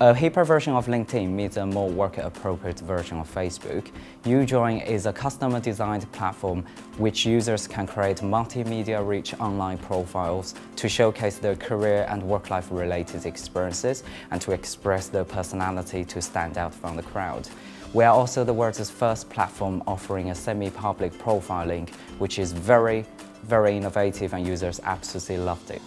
A hipper version of LinkedIn means a more work-appropriate version of Facebook. You Join is a customer-designed platform which users can create multimedia-rich online profiles to showcase their career and work-life related experiences and to express their personality to stand out from the crowd. We are also the world's first platform offering a semi-public profile link, which is very, very innovative and users absolutely loved it.